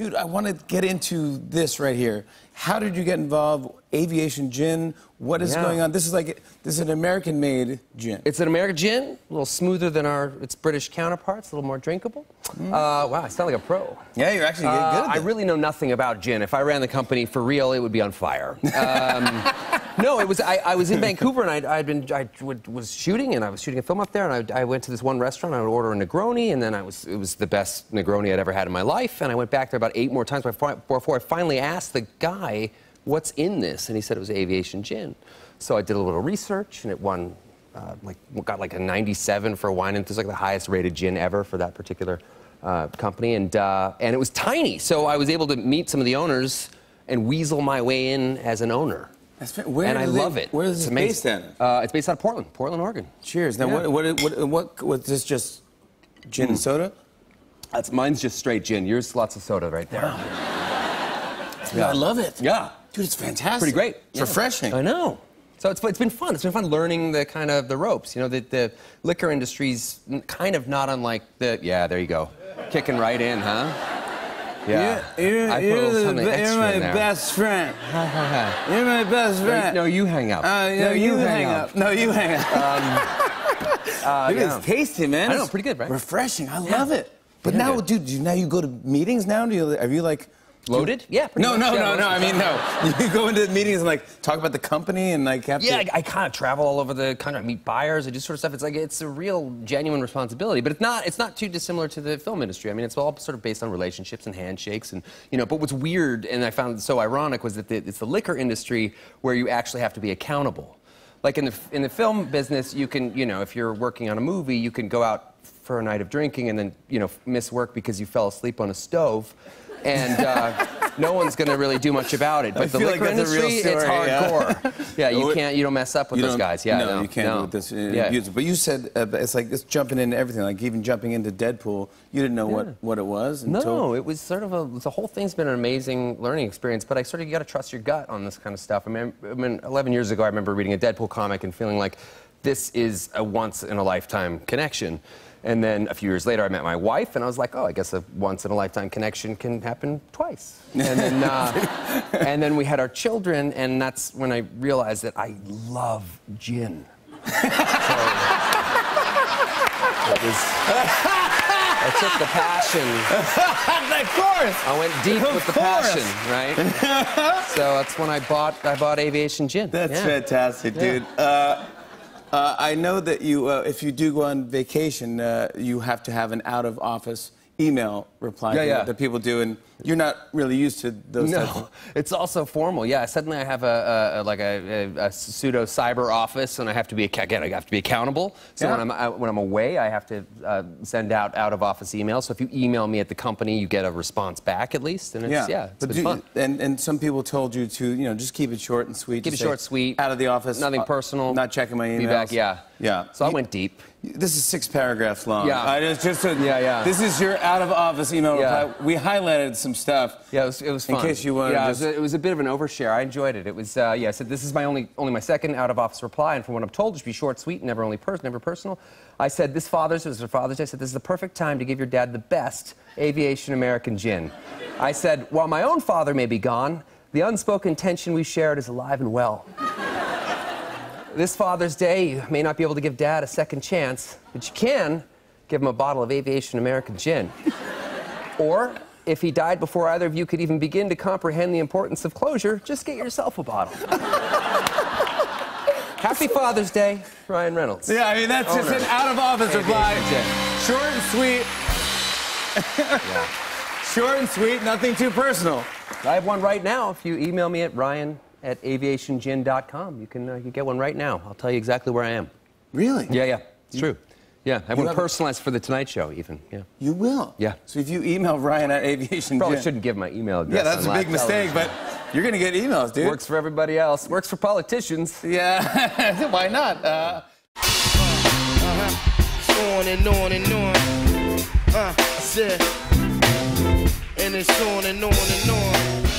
Dude, I want to get into this right here. How did you get involved? Aviation gin. What is Yeah. going on? This is like this is an American-made gin. It's an American gin, a little smoother than our its British counterparts, a little more drinkable. Uh, wow, I sound like a pro. yeah, you're actually Uh, good at I really know nothing about gin. If I ran the company for real, it would be on fire. Um, no, it was. I, I was in Vancouver and I'd, I'd been. I would, was shooting and I was shooting a film up there and I, I went to this one restaurant. I would order a Negroni and then I was. It was the best Negroni I'd ever had in my life. And I went back there about eight more times before, I finally asked the guy, "What's in this?" And he said it was aviation gin. So I did a little research and it won. Uh, like got like a 97 for wine and it's like the highest rated gin ever for that particular uh, company and uh, and it was tiny so I was able to meet some of the owners and weasel my way in as an owner That's where and I love it Where is amazing. based at? Uh, it's based out of Portland Portland Oregon Cheers. Now, Yeah. what, what, what, what, was this just gin and soda? that's mine's just straight gin yours lots of soda right there Yeah, I love it. yeah Dude, it's fantastic. pretty great It's Yeah. refreshing. I know so it's, it's been fun it's been fun learning the kind of the ropes you know the, the liquor industry's kind of not unlike the yeah there you go kicking right in huh yeah You're, I put you're, little something be- extra you're my in there. best friend. You're my best friend. No, you hang up. Uh, no, you, hang up. No, you hang up. Uh, Dude, yeah. it's tasty, man. I know, pretty good, right? Refreshing. I love it. But Yeah, now, dude, now you go to meetings now? Do you, are you like... Loaded? Yeah. No, no, yeah, no, no. I mean, no. You go into meetings and like talk about the company and like have Yeah, to... I, I kind of travel all over the country. I meet buyers. I do sort of stuff. It's like it's a real, genuine responsibility. But it's not. It's not too dissimilar to the film industry. I mean, it's all sort of based on relationships and handshakes, and you know. But what's weird, and I found so ironic, was that the, it's the liquor industry where you actually have to be accountable. Like in the in the film business, you can, you know, if you're working on a movie, you can go out for a night of drinking and then, you know, miss work because you fell asleep on a stove. And uh, no one's going to really do much about it. But I the like liquor real industry, it's story, yeah. hardcore. Yeah, you can't, you don't mess up with You those guys. Yeah, no, no, you can't no. with this. uh, Yeah. But you said uh, it's like it's jumping into everything. Like even jumping into Deadpool, you didn't know what, what it was until... No, it was sort of a the whole thing's been an amazing learning experience. But I sort of you got to trust your gut on this kind of stuff. I mean, I mean, 11 years ago, I remember reading a Deadpool comic and feeling like this is a once in a lifetime connection. And then a few years later, I met my wife, and I was like, oh, I guess a once in a lifetime connection can happen twice. And then, uh, and then we had our children, and that's when I realized that I love gin. So, it was. I took the passion. of course! I went deep Of with the course. passion, right? so that's when I bought I bought aviation gin. That's yeah. fantastic, Yeah. dude. Uh, uh, I know that you, uh, if you do go on vacation, uh, you have to have an out-of-office email reply Yeah, yeah. that people do, and you're not really used to those types No, of... it's also formal. Yeah, suddenly I have a, a, like a, a, a pseudo cyber office, and I have to be again. I have to be accountable. So Yeah. when I'm I, when I'm away, I have to uh, send out out of office emails. So if you email me at the company, you get a response back at least, and it's, yeah, yeah it's but do- fun. And, and some people told you to, you know, just keep it short and sweet. Keep it short, sweet. Out of the office. Nothing uh, personal. Not checking my emails. Be back. Yeah. Yeah. So I You- went deep. This is six paragraphs long. Yeah. I just, just a, Yeah, yeah. This is your out of office email Yeah. reply. We highlighted some stuff. Yeah, it was, it was In case you wanna yeah, just- it, was a, it was a bit of an overshare. I enjoyed it. It was, uh, yeah, I said, this is my only, only my second out of office reply, and from what I'm told, it should be short, sweet, never only pers- never personal. I said, this Father's, this is Father's Day, I said, this is the perfect time to give your dad the best aviation American gin. I said, while my own father may be gone, the unspoken tension we shared is alive and well. This Father's Day, you may not be able to give Dad a second chance, but you can give him a bottle of Aviation American gin. or, if he died before either of you could even begin to comprehend the importance of closure, just get yourself a bottle. Happy Father's Day, Ryan Reynolds. Yeah, I mean, that's just an out of office Aviation reply. gin. Short and sweet. Yeah. Short and sweet, nothing too personal. I have one right now. If you email me at ryan at aviationgin.com, you can, uh, you can get one right now. I'll tell you exactly where I am. Really? Yeah, yeah, it's true. Yeah, I have one have a- personalized for the Tonight Show, even. Yeah. You will. Yeah. So if you email Ryan at Aviation Probably Gin- shouldn't give my email address. Yeah, that's a big mistake, television. but you're gonna get emails, dude. Works for everybody else. Works for politicians. Yeah. Why not? Uh, Uh-huh. On and on and on. Uh, I said. And it's on and on and on.